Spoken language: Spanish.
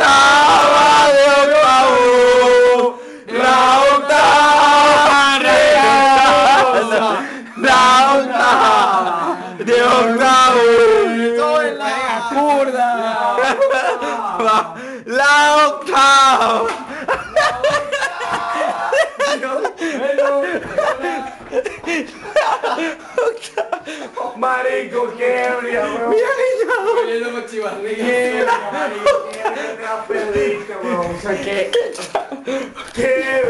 octava de octavo, la octava real, la octava de octavo, la curda, la octava. Marico, qué ebria, weón. Viendo con chivarri. Qué ebria, marico, qué ebria te la perdiste, weón. O sea, qué... Qué ebria, marico.